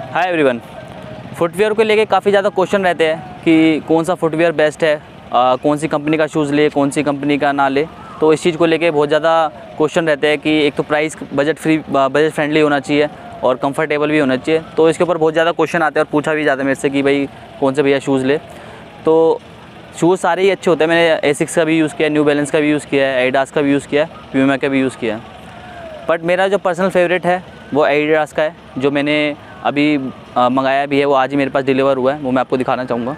Hi everyone footwear को लेके काफ़ी ज़्यादा क्वेश्चन रहते हैं कि कौन सा फुटवेयर बेस्ट है आ, कौन सी कंपनी का शूज़ ले कौन सी कंपनी का ना ले। तो इस चीज़ को लेके बहुत ज़्यादा क्वेश्चन रहते हैं कि एक तो price budget free budget friendly होना चाहिए और कंफर्टेबल भी होना चाहिए। तो इसके ऊपर बहुत ज़्यादा क्वेश्चन आते हैं और पूछा भी जाता है मेरे से कि भाई कौन से भैया शूज़ ले। तो शूज़ सारे ही अच्छे होते हैं। मैंने ए का भी यूज़ किया न्यू बैलेंस का भी यूज़ किया है एडास का भी यूज़ किया है प्यूमा का भी यूज़ किया है। बट मेरा जो पर्सनल फेवरेट है वो एडिडास का है जो मैंने अभी मंगाया भी है वो आज ही मेरे पास डिलीवर हुआ है वो मैं आपको दिखाना चाहूँगा।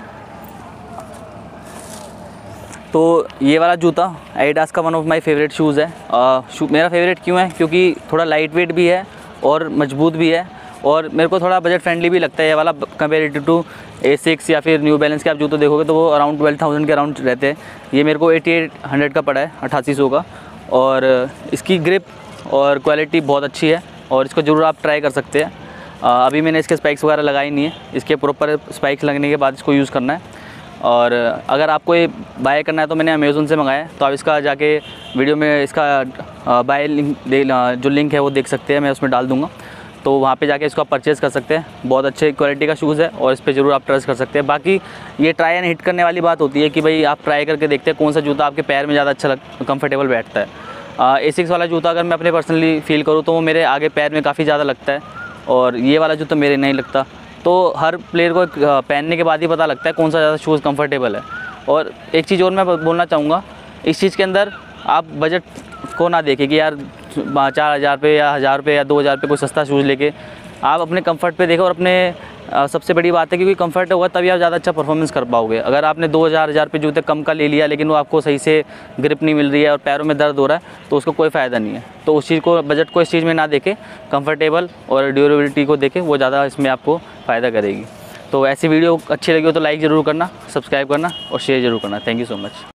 तो ये वाला जूता एडिडास का one of my favourite shoes है। आ, शू, मेरा फेवरेट क्यों है? क्योंकि थोड़ा लाइट वेट भी है और मज़बूत भी है और मेरे को थोड़ा बजट फ्रेंडली भी लगता है ये वाला कंपेरेटिव टू ए सिक्स या फिर न्यू बैलेंस के आप जूते देखोगे तो वो अराउंड ट्वेल्व थाउज़ेंड के अराउंड रहते हैं। ये मेरे को एटी एट हंड्रेड का पड़ा है अट्ठासी सौ का और इसकी ग्रिप और क्वालिटी बहुत अच्छी है और इसको ज़रूर आप ट्राई कर सकते हैं। अभी मैंने इसके स्पाइक्स वगैरह लगाई नहीं है। इसके प्रॉपर स्पाइक्स लगने के बाद इसको यूज़ करना है। और अगर आपको ये बाय करना है तो मैंने अमेज़ोन से मंगाया है। तो आप इसका जाके वीडियो में इसका बाय लिंक जो लिंक है वो देख सकते हैं, मैं उसमें डाल दूँगा। तो वहाँ पे जाके इसको आप परचेज़ कर सकते हैं। बहुत अच्छे क्वालिटी का शूज़ है और इस पर ज़रूर आप ट्रस्ट कर सकते हैं। बाकी ये ट्राई एंड हिट करने वाली बात होती है कि भाई आप ट्राई करके देखते हैं कौन सा जूता आपके पैर में ज़्यादा अच्छा लग कम्फर्टेबल बैठता है। ए सिक्स वाला जूता अगर मैं अपने पर्सनली फील करूँ तो वो मेरे आगे पैर में काफ़ी ज़्यादा लगता है। और ये वाला जूता मेरे नहीं लगता। तो हर प्लेयर को पहनने के बाद ही पता लगता है कौन सा ज़्यादा शूज़ कम्फर्टेबल है। और एक चीज़ और मैं बोलना चाहूँगा, इस चीज़ के अंदर आप बजट को ना देखें कि यार चार हज़ार पे या हज़ार रुपये या दो हज़ार रुपये कोई सस्ता शूज़ लेके आप अपने कंफर्ट पे देखो और अपने सबसे बड़ी बात है क्योंकि कंफर्ट होगा, तभी आप ज़्यादा अच्छा परफॉर्मेंस कर पाओगे। अगर आपने दो हज़ार हज़ार पे जूते कम का ले लिया, लेकिन वो आपको सही से ग्रिप नहीं मिल रही है और पैरों में दर्द हो रहा है तो उसका कोई फ़ायदा नहीं है। तो उस चीज़ को बजट को इस चीज़ में ना देखें कंफर्टेबल और ड्यूरेबिलिटी को देखें, वो ज़्यादा इसमें आपको फ़ायदा करेगी। तो ऐसी वीडियो अच्छी लगी हो तो लाइक ज़रूर करना सब्सक्राइब करना और शेयर ज़रूर करना। Thank you so much